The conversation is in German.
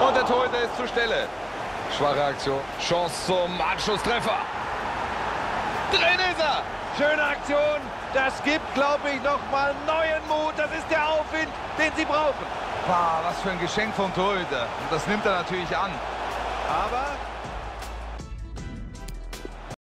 Und der Torhüter ist zur Stelle. Schwache Aktion. Chance zum Anschlusstreffer. Drin ist er. Schöne Aktion. Das gibt, glaube ich, nochmal neuen Mut. Das ist der Aufwind, den sie brauchen. Wow, was für ein Geschenk vom Torhüter. Und das nimmt er natürlich an. Aber